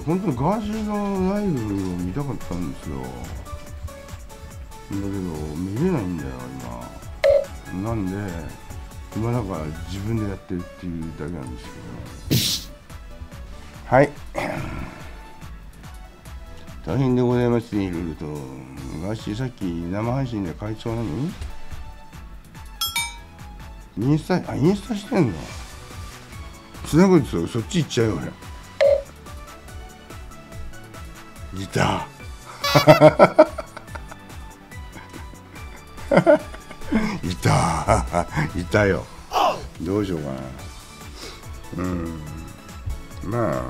本当にガーシーのライブを見たかったんですよ。だけど見れないんだよ今。なんで今だから自分でやってるっていうだけなんですけどはい。大変でございますねいろいろと。ガーシーさっき生配信で会長何インスタあインスタしてんの？つなぐとそっち行っちゃうよ俺。いたいたいたよ。どうしようかな。うん。まあ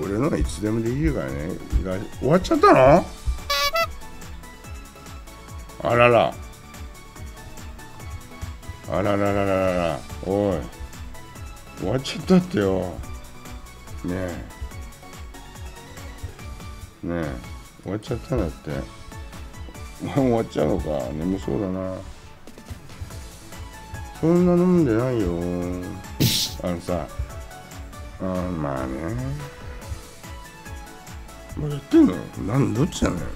俺のはいつでもできるからね。終わっちゃったの？あらら。あららららら。おい。終わっちゃったってよ。ねえ。ねえ終わっちゃったんだって。もう終わっちゃうのか眠そうだな。そんな飲んでないよ。あのさあまあね。まだやってんの？なんどっちなのよ。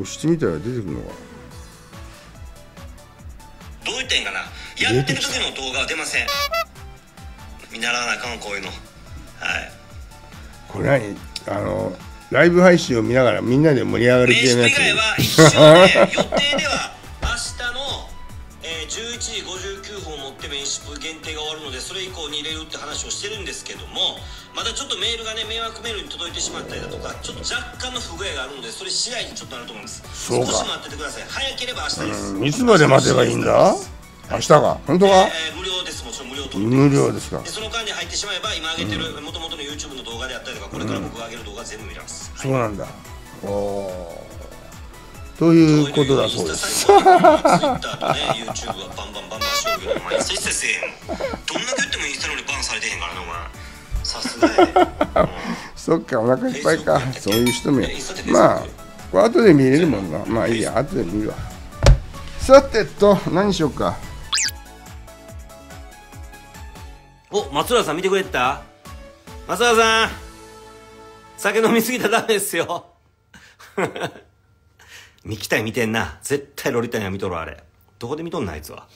押してみたら出てくるのか。どう言ったんかな？やってる時の動画は出ません。見習わなあかんこういうの。はい。これ何？あのライブ配信を見ながらみんなで盛り上がる名系のや刺以外はつ一応ね予定では明日の、えー11時59分をもって名刺限定が終わるのでそれ以降に入れるって話をしてるんですけどもまだちょっとメールがね迷惑メールに届いてしまったりだとかちょっと若干の不具合があるのでそれ次第にちょっとあると思います。そうか。少し待っててください。早ければ明日です、うんいつまで待てばいいんだ？明日か本当かえー無料です。もちろん無料と無料ですか。でその間に入ってしまえば今上げてる元々の YouTube の動画であったりとかこれから僕が上げる動画全部見れます、そうなんだ。おおということだそうです。ツイッターとね YouTube はバンバンバンバンしようけどん。どんだけ言ってもインスタの俺バンされてへんからねお前。さすがやで。そっかお腹いっぱいか。そういう人もまあこれ後で見れるもんな。まあいいや。後で見るわ。さてと何しようかお松浦さん見てくれてた？松浦さん酒飲みすぎたらダメですよ。ミキタイ見てんな。絶対ロリタイは見とるあれ。どこで見とんのあいつは。